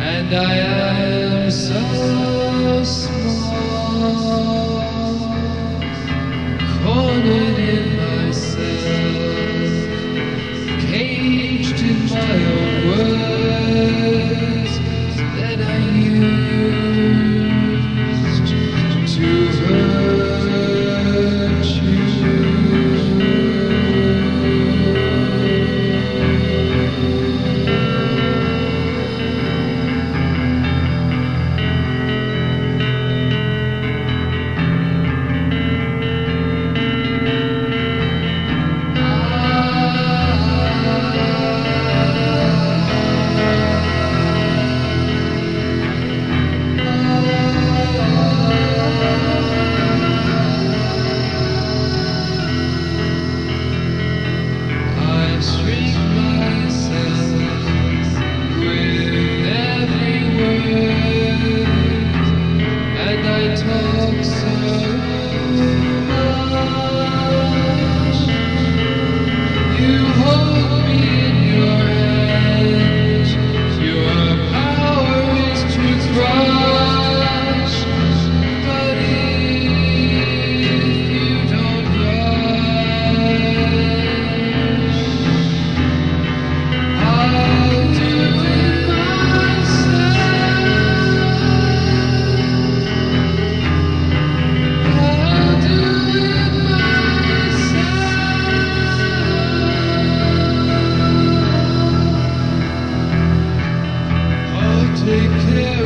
and I am so small, cornered. take care.